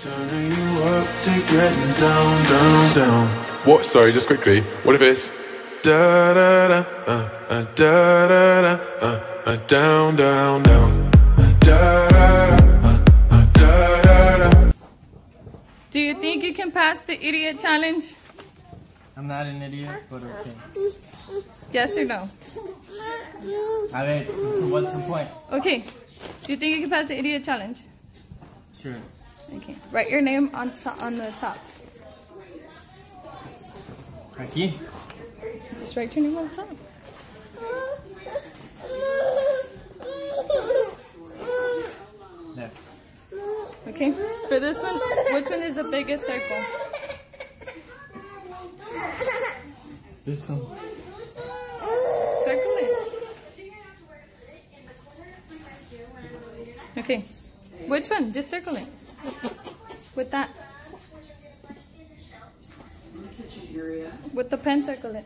Turning you up to getting down, down, down. What? Sorry, just quickly. What if it's Da da da, uh, uh, da da da, uh, uh, down, down, down. Uh, da da da, uh, uh, da da da. Do you think you can pass the idiot challenge? I'm not an idiot, but okay. Yes or no? I mean, so what's the point? Okay. Do you think you can pass the idiot challenge? Sure. Okay. Write your name on to- on the top. Aquí? Just write your name on the top. There. Okay. For this one, which one is the biggest circle? This one. Circle it. Okay. Which one? Just circle it. With that. With the pentacle. circle it.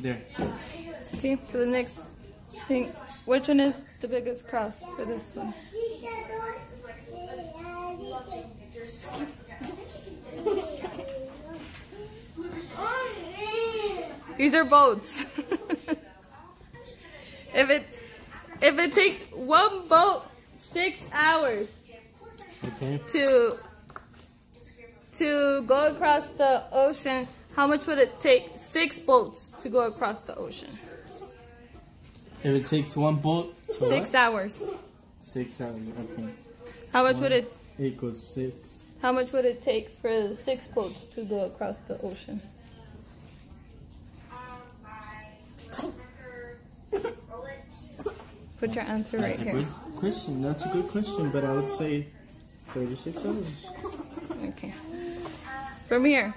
There. Okay. For the next thing, which one is the biggest cross for this one? These are boats. if it if it takes one boat six hours Okay. to to go across the ocean, how much would it take six boats to go across the ocean? If it takes one boat, Six what? hours. Six hours. Okay. How much would it Equals six. how much would it take for six boats to go across the ocean? Put your answer right That's a good question. That's a good question, but I would say 36 hours. Okay. From here.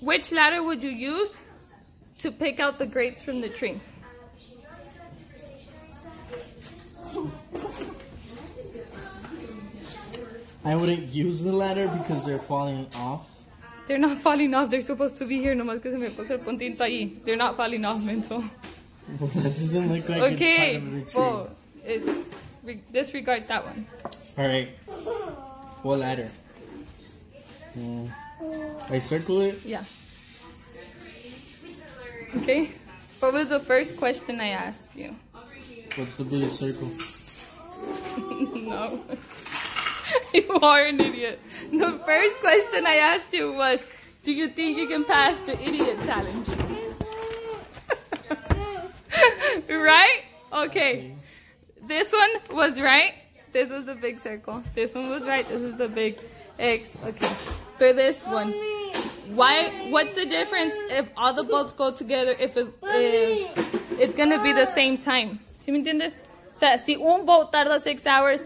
Which ladder would you use to pick out the grapes from the tree? I wouldn't use the ladder because they're falling off. They're not falling off. They're supposed to be here. Nomás que se me puso el puntito ahí. They're not falling off, mental. That doesn't look like Okay. it's part of the tree. Well, it, re- disregard that one. Alright. What ladder? Mm. I circle it. Yeah. Okay. What was the first question I asked you? What's the biggest circle? no. you are an idiot. The first question I asked you was, do you think you can pass the idiot challenge? Right? Okay. This one was right. This was the big circle. This one was right. This is the big X. Okay. For this one, why? What's the difference if all the boats go together? If, it, if it's gonna be the same time? ¿Sí me entiendes? O sea, si un boat tarda six hours,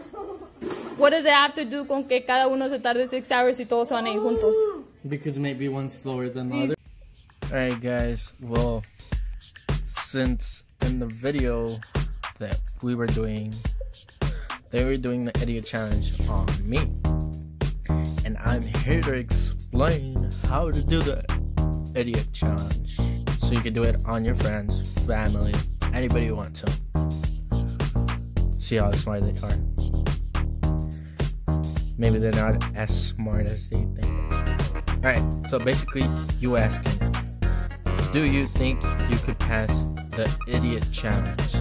what does it have to do con que cada uno se tarde six hours y todos se van a ir juntos? Because maybe one's slower than the other. Alright guys, well, since in the video that we were doing, they were doing the idiot challenge on me. And I'm here to explain how to do the idiot challenge. So you can do it on your friends, family, anybody you want to. See how smart they are. Maybe they're not as smart as they think. Alright, so basically, you asking, do you think you could pass the idiot challenge?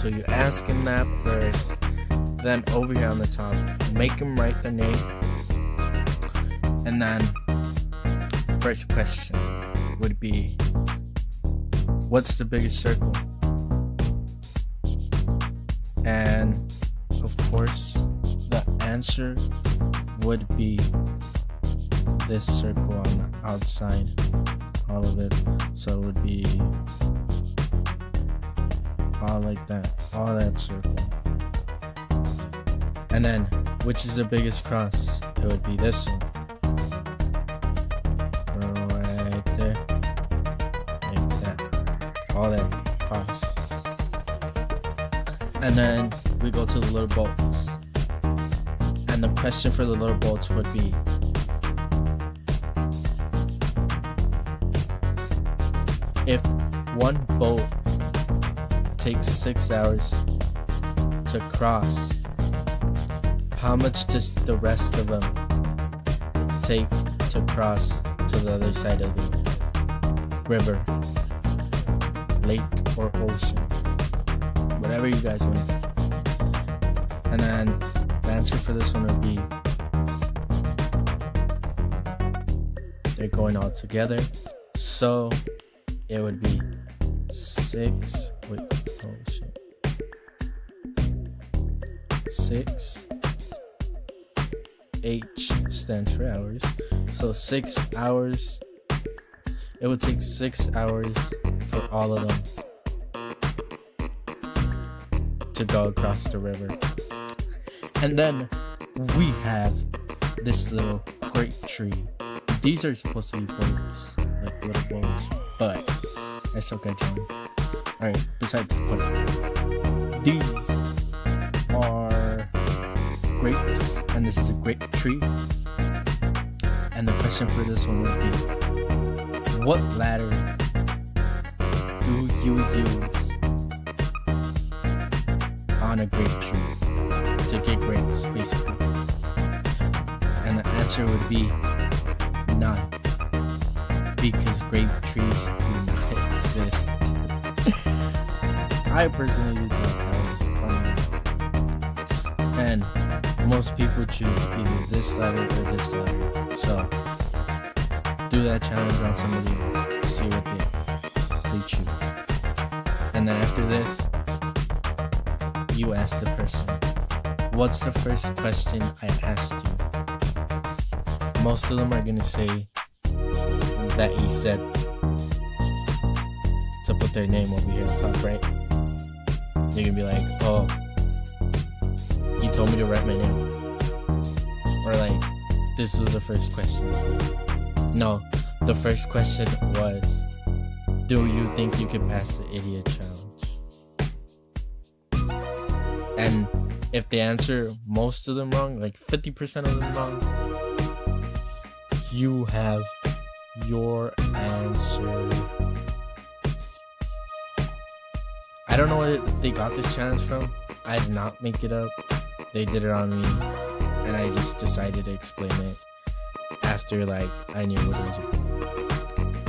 So you ask him that first, then over here on the top, make him write the name, and then first question would be, what's the biggest circle? And of course, the answer would be this circle on the outside, all of it. So it would be all like that, all that circle. And then, which is the biggest cross? It would be this one. Right there. Like that. All that cross. And then we go to the little bolts. And the question for the little bolts would be if one boat takes six hours to cross, how much does the rest of them take to cross to the other side of the river, lake, or ocean? Whatever you guys want. And then the answer for this one would be they're going all together. So it would be six. Wait, shit. Six. H stands for hours. So six hours. It would take six hours for all of them to go across the river. And then we have this little great tree. These are supposed to be boats, like little boats, but I still got John. Alright, besides point. These are grapes, and this is a grape tree. And the question for this one would be What ladder do you use on a grape tree to get grapes, basically? And the answer would be none. Because grape trees do not exist. I personally funny. And most people choose either this ladder or this ladder. So do that challenge on somebody, see what they they choose. And then after this, you ask the person, What's the first question I asked you? Most of them are gonna say that he said to put their name over here top, right? They're gonna be like, Oh, he told me to write my name. Or like, this was the first question. No, the first question was, Do you think you can pass the idiot challenge? And if they answer most of them wrong, like 50% of them wrong, you have your answer. I don't know where they got this challenge from. I did not make it up. They did it on me, and I just decided to explain it after like I knew what it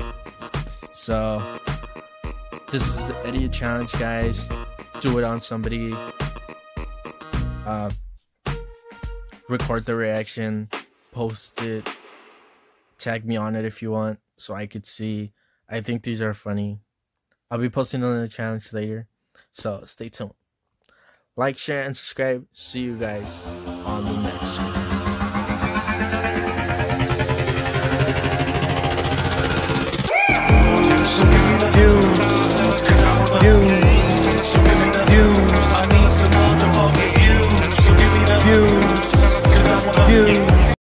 was. So this is the idiot challenge, guys. Do it on somebody. Uh, record the reaction, post it, tag me on it if you want, so I could see. I think these are funny. I'll be posting on the challenge later, so stay tuned. Like, share, and subscribe. See you guys on the next